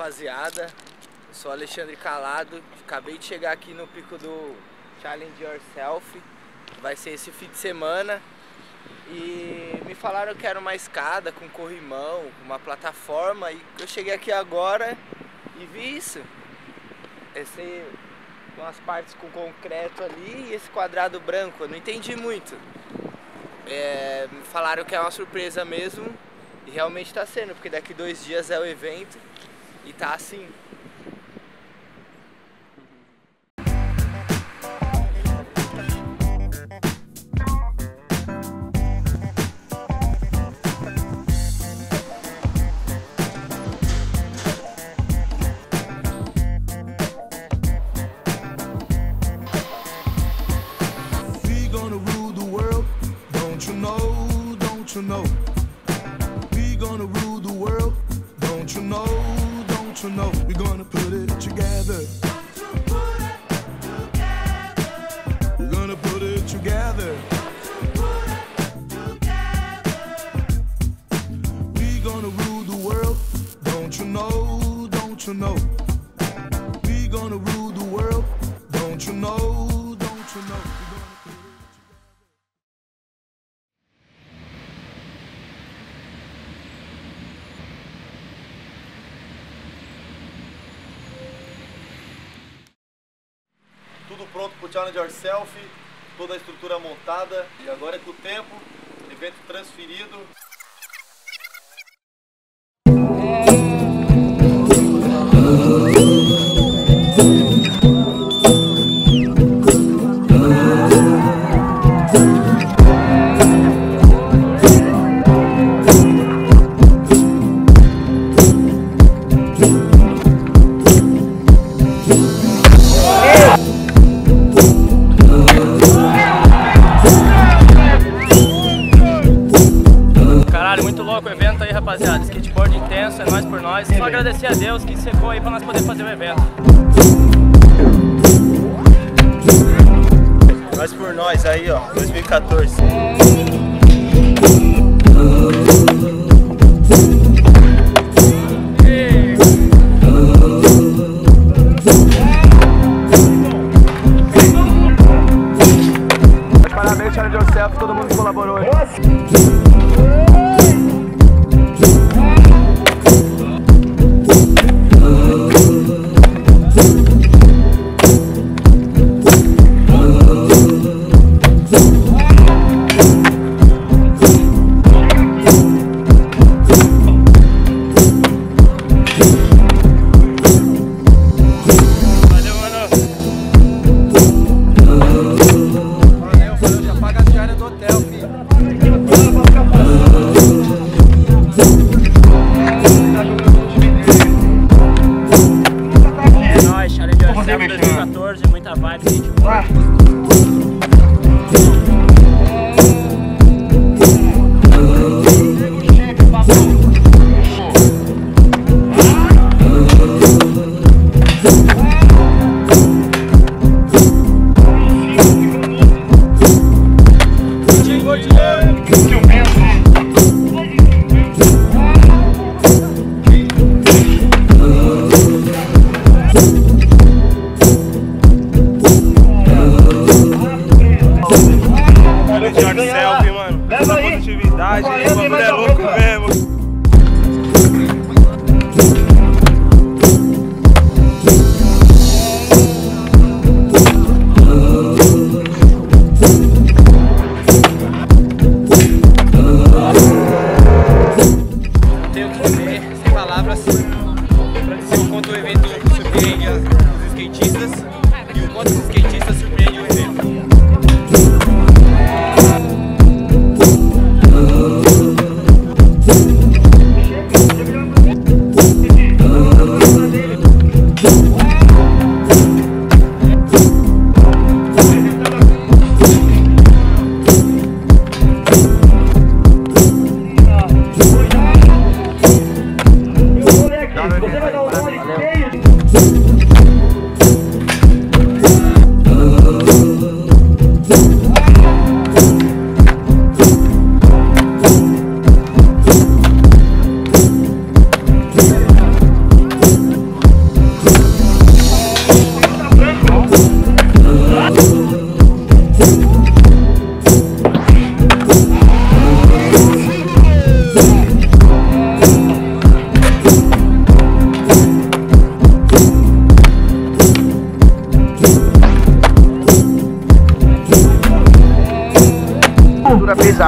rapaziada, sou Alexandre Calado, acabei de chegar aqui no pico do Challenge Yourself, vai ser esse fim de semana. E me falaram que era uma escada com corrimão, uma plataforma, e eu cheguei aqui agora e vi isso. Esse, umas partes com concreto ali e esse quadrado branco, eu não entendi muito. É, me falaram que é uma surpresa mesmo, e realmente está sendo, porque daqui dois dias é o evento. E tá assim. Know, don't you know? We gonna rule the world, don't you know, don't you know? We gonna put it together. We're gonna put it together. We gonna rule the world, don't you know, don't you know? Challenge Yourself, toda a estrutura montada e agora é com o tempo, evento transferido. Intenso, é nóis por nós. Só agradecer a Deus que secou aí pra nós poder fazer o evento. Nós por nós aí, ó, 2014. na vibe a gente.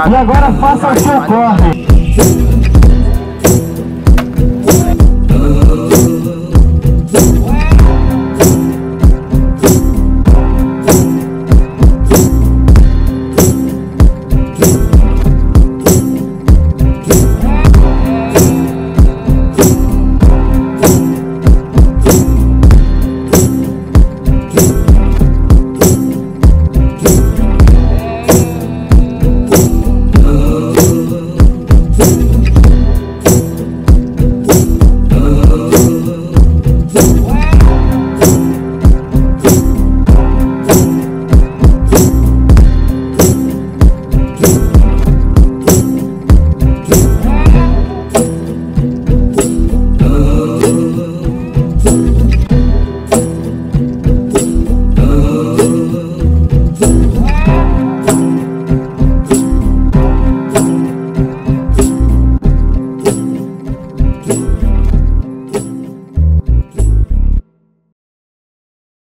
E agora faça o seu corre.